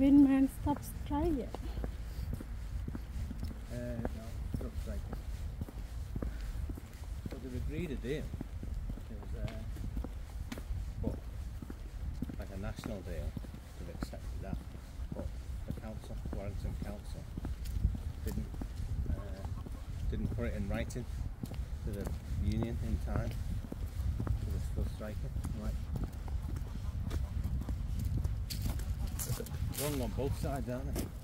windman stop strike it. Uh, no, striking. But they've agreed a deal. It was, uh, but like a national deal. They've accepted that. But the council, Warrington Council, didn't uh, didn't put it in writing to the union in time. So they're still striking. Right. Wrong on both sides, aren't they?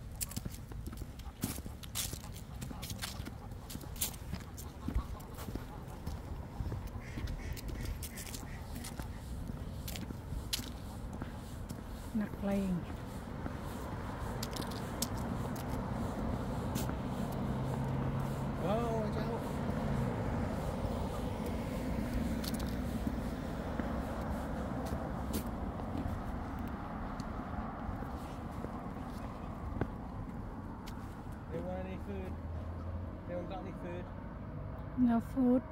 No food.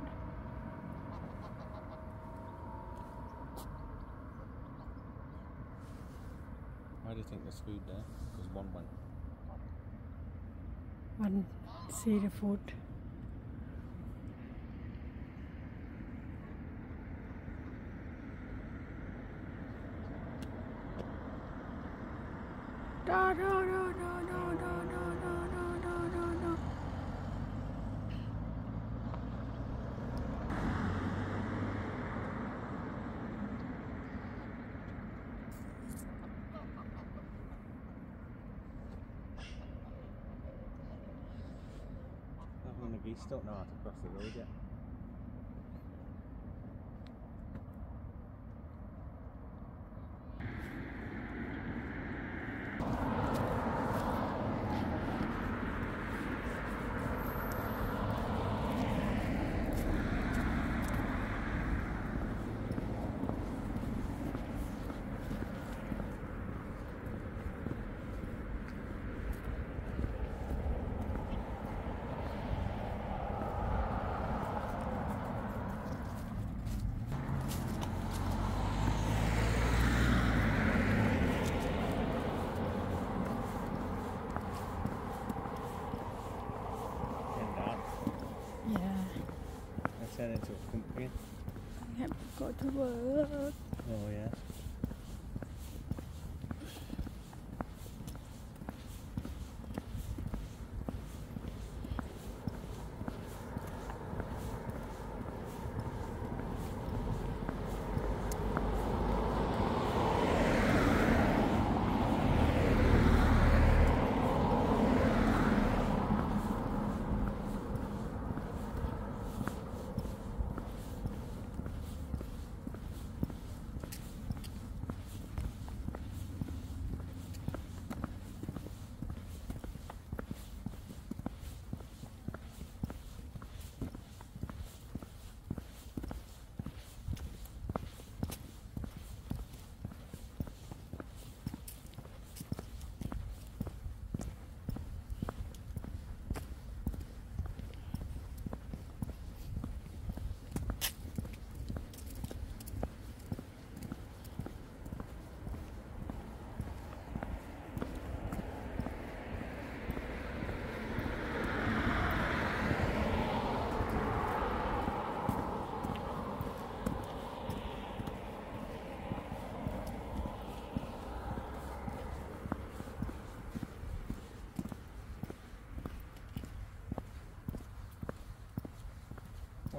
Why do you think there's food there? Because one went. One see the food. Da, da, da, da, Geese don't know how to cross the road yet. And that. Yeah. Let's head into a company. I have to go to work. Oh yeah.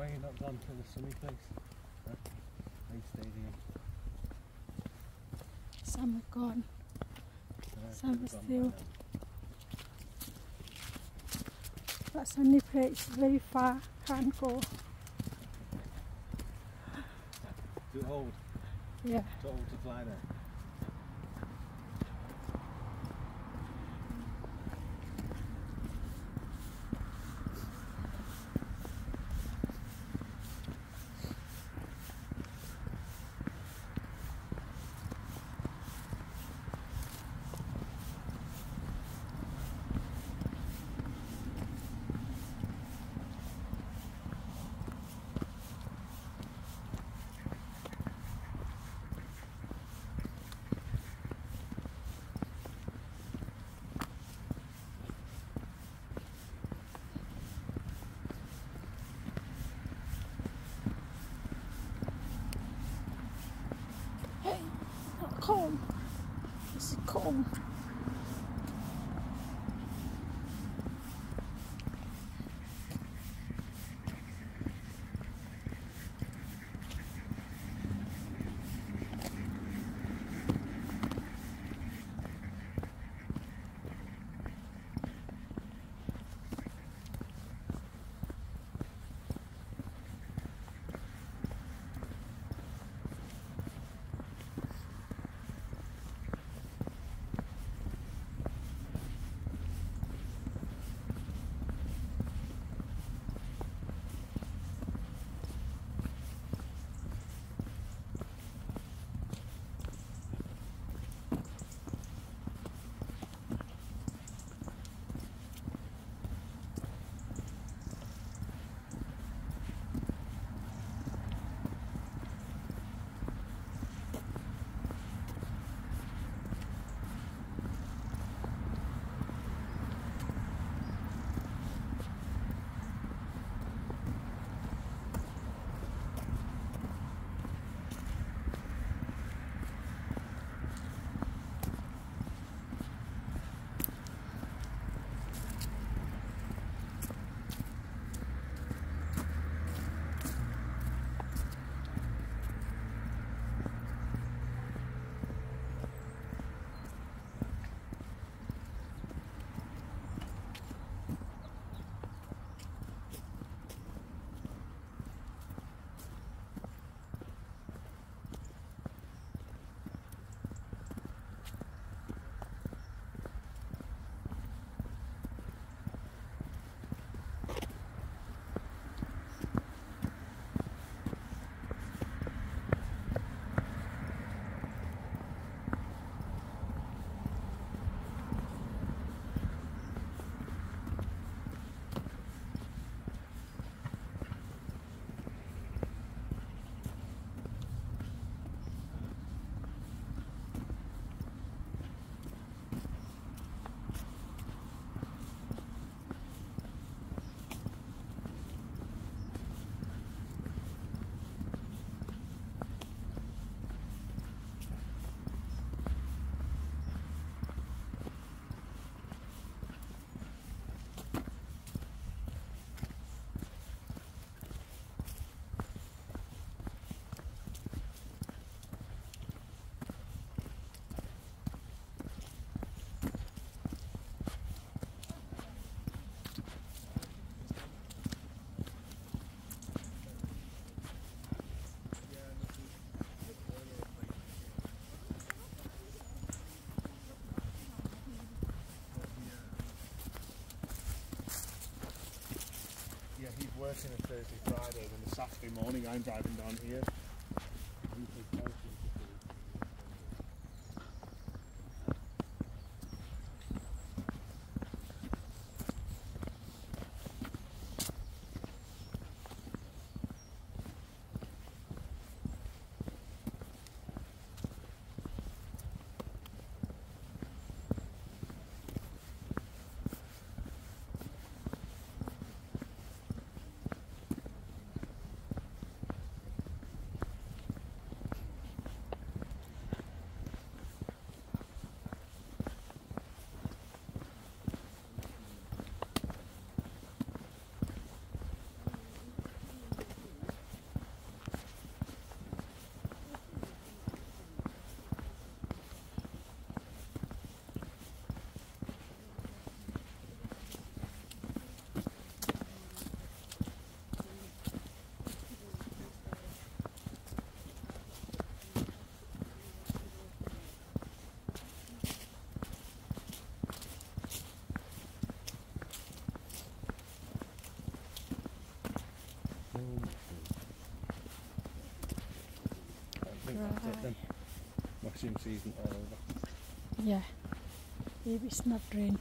Are you not gone to the sunny place? Why you here? Some are gone. Uh, Some are still-. But sunny place is very far. Can't go. Too old. Yeah. Too old to fly there. Home. A Thursday, Friday, then the Saturday morning I'm driving down here. Think that's it then. Washing season all over. Yeah. Maybe it's not rain.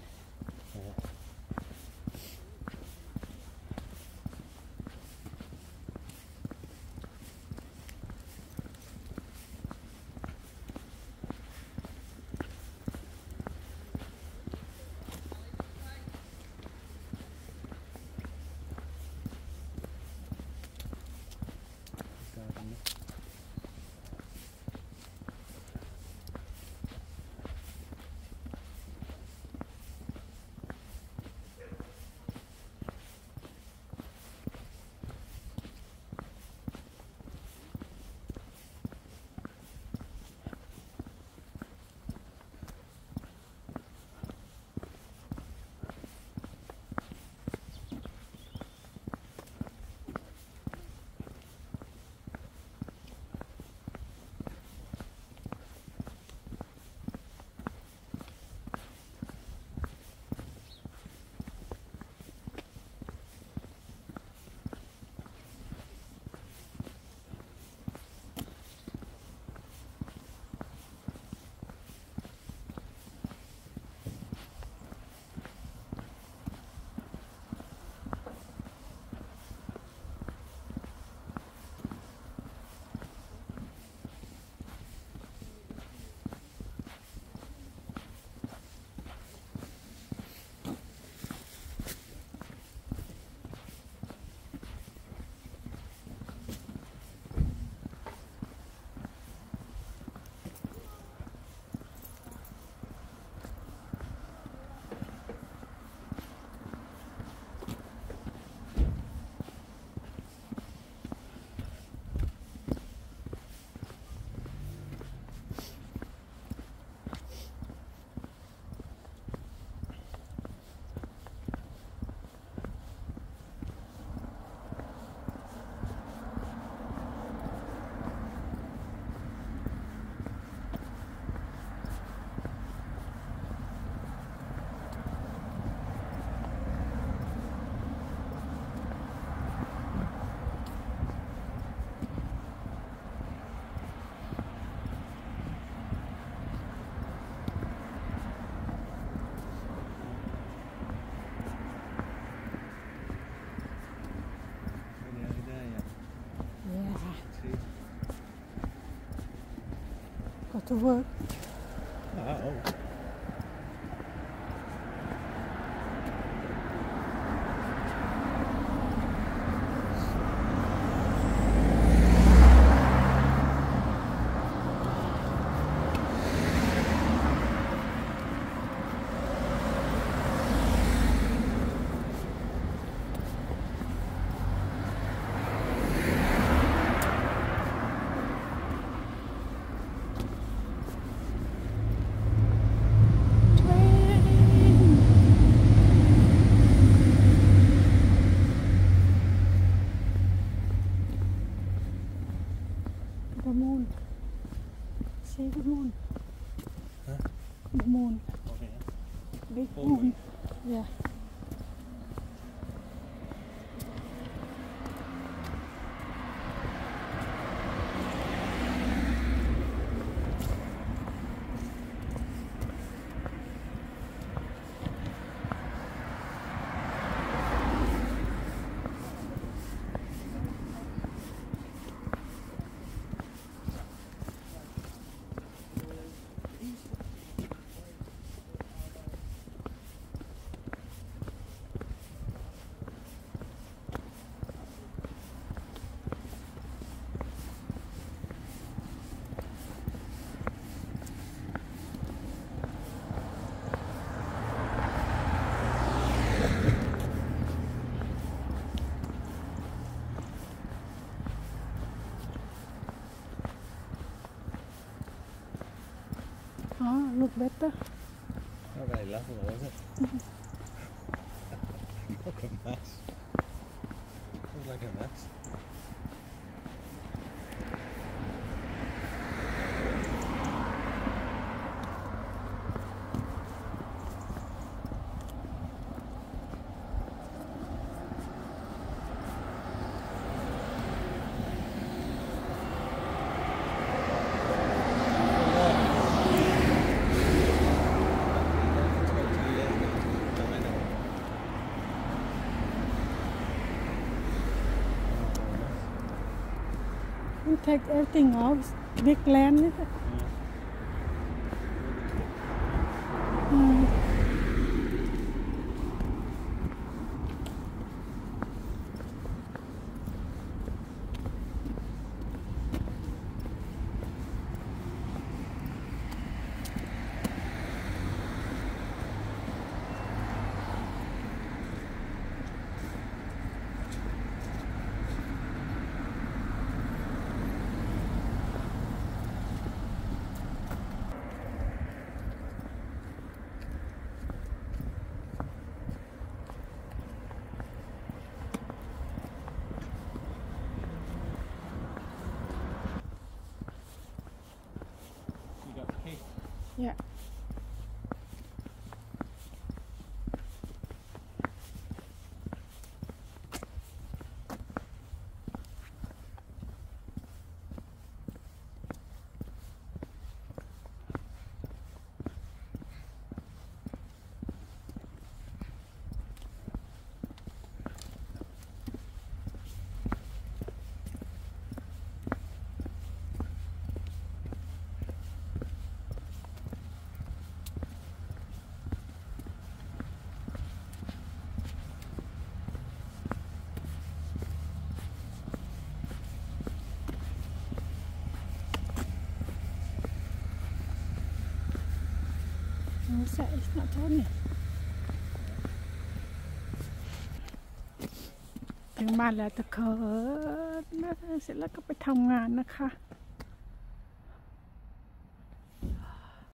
To work Oh. train the moon see the moon Huh? the moon Over here. big Full moon moon. yeah oh look better Not very level, though, is it? Look a mess. Looks like a mess. you take everything off big land set it's not Tony ถึงบ้านแล้วตะเคินเสร็จแล้วก็ไปทำงานนะคะ